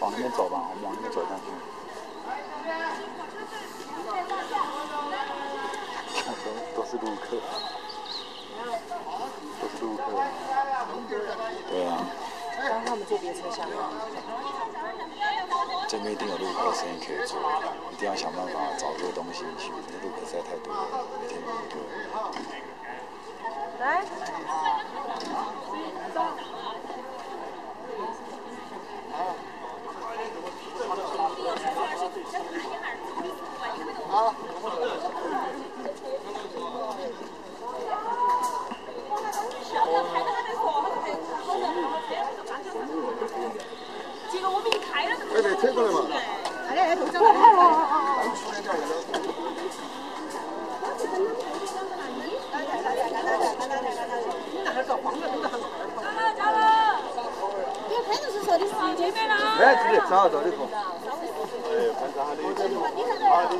往那边走吧，我们往那边走下去。都 都是路客，都是路客。对啊。刚刚他们坐别车厢了。这边一定有路口生意可以做，一定要想办法找这个东西去。这路口实在太多了，每天都多。来。好。这个我们已经开了。哎，没推过来嘛？哎，都讲。哎，直接，上好走的走。哎，反正还得。